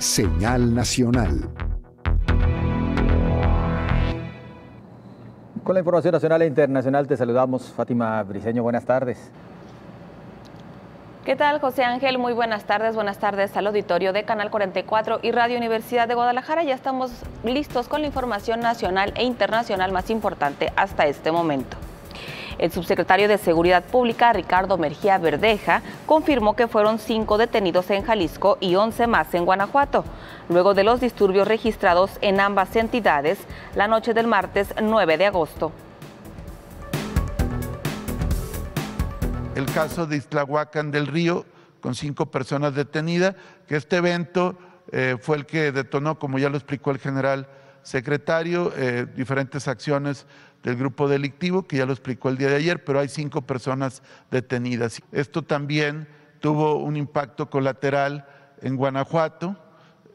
Señal Nacional. Con la información nacional e internacional te saludamos, Fátima Briceño. Buenas tardes. ¿Qué tal, José Ángel? Muy buenas tardes. Buenas tardes al auditorio de Canal 44 y Radio Universidad de Guadalajara. Ya estamos listos con la información nacional e internacional más importante hasta este momento. El subsecretario de Seguridad Pública, Ricardo Mergía Verdeja, confirmó que fueron cinco detenidos en Jalisco y once más en Guanajuato, luego de los disturbios registrados en ambas entidades la noche del martes 9 de agosto. El caso de Iztlahuacán del Río, con cinco personas detenidas, que este evento eh, fue el que detonó, como ya lo explicó el general secretario, eh, diferentes acciones del grupo delictivo, que ya lo explicó el día de ayer, pero hay cinco personas detenidas. Esto también tuvo un impacto colateral en Guanajuato,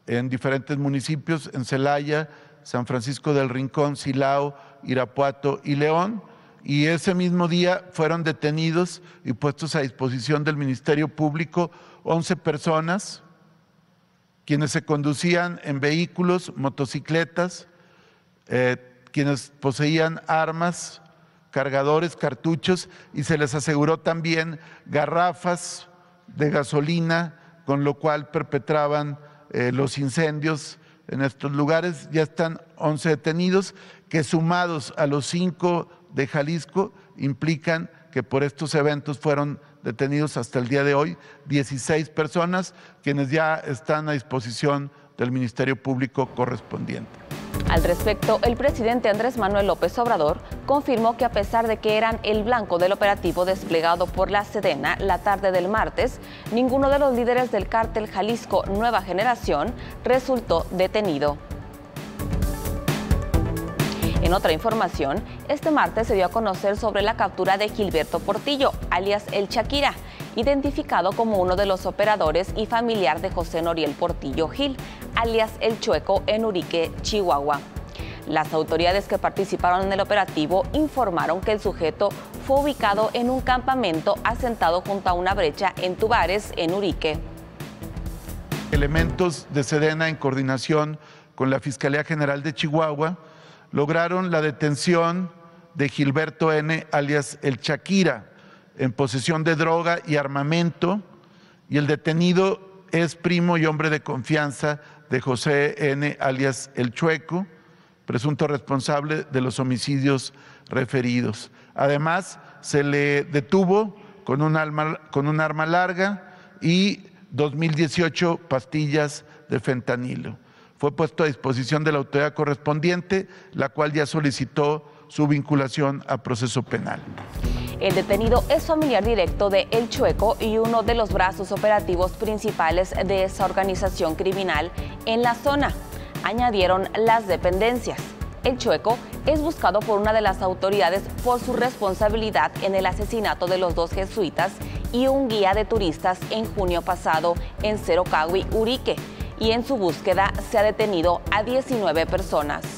en diferentes municipios, en Celaya, San Francisco del Rincón, Silao, Irapuato y León. Y ese mismo día fueron detenidos y puestos a disposición del Ministerio Público 11 personas, quienes se conducían en vehículos, motocicletas, eh, quienes poseían armas, cargadores, cartuchos y se les aseguró también garrafas de gasolina, con lo cual perpetraban eh, los incendios en estos lugares. Ya están 11 detenidos que sumados a los cinco de Jalisco implican que por estos eventos fueron detenidos hasta el día de hoy 16 personas, quienes ya están a disposición del Ministerio Público correspondiente. Al respecto, el presidente Andrés Manuel López Obrador confirmó que a pesar de que eran el blanco del operativo desplegado por la Sedena la tarde del martes, ninguno de los líderes del cártel Jalisco Nueva Generación resultó detenido. En otra información, este martes se dio a conocer sobre la captura de Gilberto Portillo, alias El Shakira, identificado como uno de los operadores y familiar de José Noriel Portillo Gil, alias El Chueco, en Urique, Chihuahua. Las autoridades que participaron en el operativo informaron que el sujeto fue ubicado en un campamento asentado junto a una brecha en Tubares, en Urique. Elementos de Sedena en coordinación con la Fiscalía General de Chihuahua lograron la detención de Gilberto N., alias El Shakira, en posesión de droga y armamento, y el detenido es primo y hombre de confianza de José N., alias El Chueco, presunto responsable de los homicidios referidos. Además, se le detuvo con un, con un arma larga y 2018 pastillas de fentanilo fue puesto a disposición de la autoridad correspondiente, la cual ya solicitó su vinculación a proceso penal. El detenido es familiar directo de El Chueco y uno de los brazos operativos principales de esa organización criminal en la zona, añadieron las dependencias. El Chueco es buscado por una de las autoridades por su responsabilidad en el asesinato de los dos jesuitas y un guía de turistas en junio pasado en Cerocagui, Urique y en su búsqueda se ha detenido a 19 personas.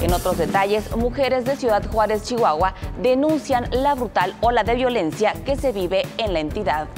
En otros detalles, mujeres de Ciudad Juárez, Chihuahua, denuncian la brutal ola de violencia que se vive en la entidad.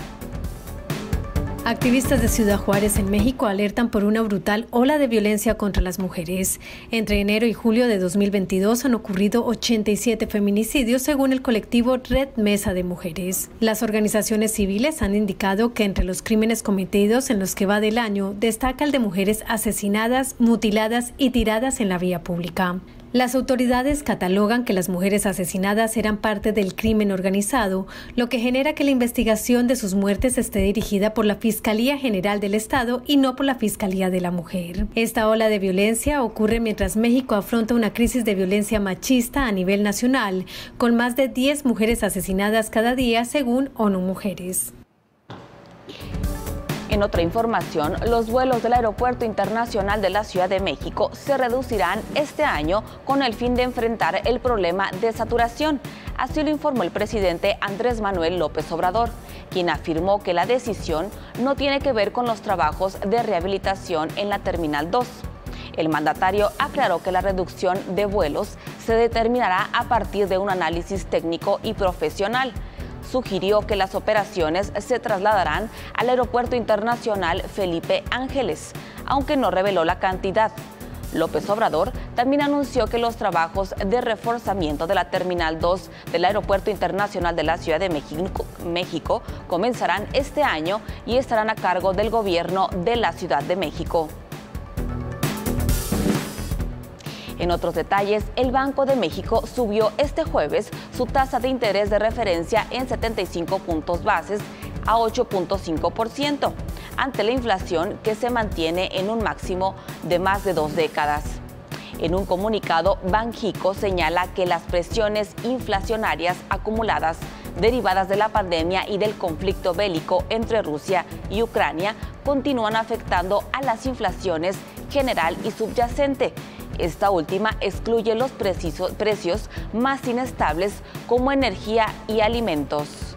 Activistas de Ciudad Juárez en México alertan por una brutal ola de violencia contra las mujeres. Entre enero y julio de 2022 han ocurrido 87 feminicidios según el colectivo Red Mesa de Mujeres. Las organizaciones civiles han indicado que entre los crímenes cometidos en los que va del año destaca el de mujeres asesinadas, mutiladas y tiradas en la vía pública. Las autoridades catalogan que las mujeres asesinadas eran parte del crimen organizado, lo que genera que la investigación de sus muertes esté dirigida por la Fiscalía General del Estado y no por la Fiscalía de la Mujer. Esta ola de violencia ocurre mientras México afronta una crisis de violencia machista a nivel nacional, con más de 10 mujeres asesinadas cada día según ONU Mujeres. En otra información, los vuelos del Aeropuerto Internacional de la Ciudad de México se reducirán este año con el fin de enfrentar el problema de saturación. Así lo informó el presidente Andrés Manuel López Obrador, quien afirmó que la decisión no tiene que ver con los trabajos de rehabilitación en la Terminal 2. El mandatario aclaró que la reducción de vuelos se determinará a partir de un análisis técnico y profesional sugirió que las operaciones se trasladarán al Aeropuerto Internacional Felipe Ángeles, aunque no reveló la cantidad. López Obrador también anunció que los trabajos de reforzamiento de la Terminal 2 del Aeropuerto Internacional de la Ciudad de México, México, comenzarán este año y estarán a cargo del gobierno de la Ciudad de México. En otros detalles, el Banco de México subió este jueves su tasa de interés de referencia en 75 puntos bases a 8.5%, ante la inflación que se mantiene en un máximo de más de dos décadas. En un comunicado, Banjico señala que las presiones inflacionarias acumuladas derivadas de la pandemia y del conflicto bélico entre Rusia y Ucrania continúan afectando a las inflaciones general y subyacente. Esta última excluye los precios más inestables como energía y alimentos.